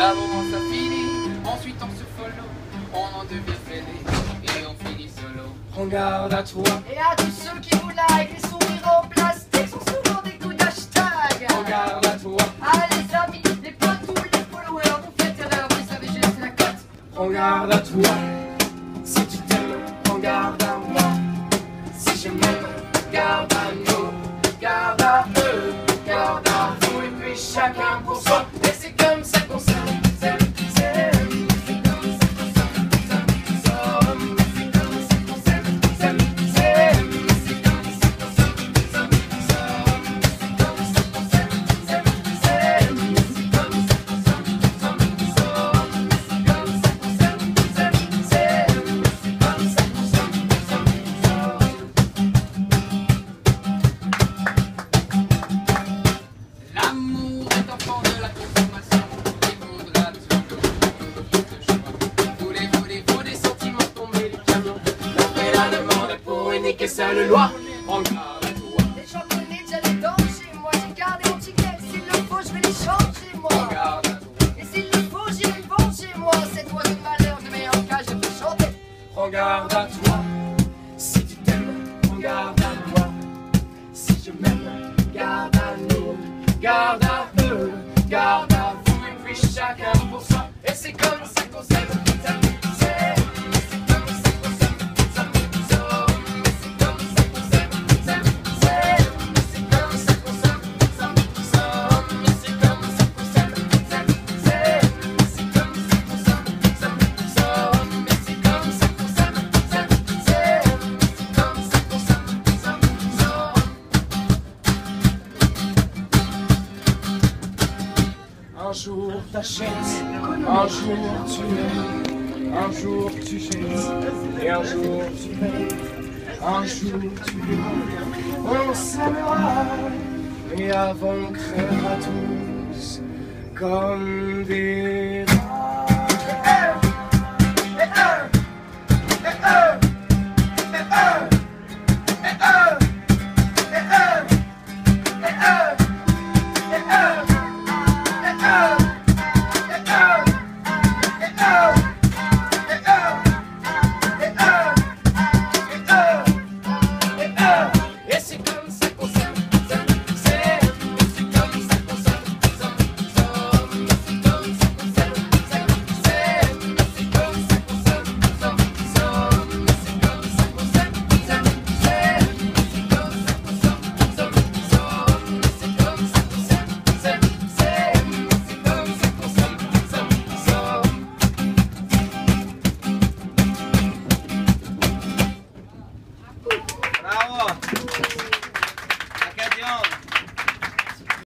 D'abord on s'affinit, ensuite on se follow, on en devient fêlé et on finit solo. Regarde à toi, Et à tous ceux qui vous like, les sourires en plastique sont souvent des coups d'hashtag. regarde à toi, Ah les amis, les patous, les followers, vous faites erreur, vous savez juste la cote. regarde à toi. Unique et seule loi. Regarde à toi, Les gens connaissent déjà les dangers, moi j'ai gardé mon ticket, s'il le faut je vais les changer moi. à toi, Et s'il le faut j'irai venger moi, cette oiseau de malheur de meilleur cas je peux chanter. regarde à toi. Si tu t'aimes, regarde à moi. Si je m'aime, garde à nous, garde à eux, garde à vous, et puis chacun pour soi. Et c'est comme ça qu'on s'aime. Un jour tu mets, un jour tu jettes, et un jour tu payes, un jour tu On s'aimera, et avant crèvera tous comme des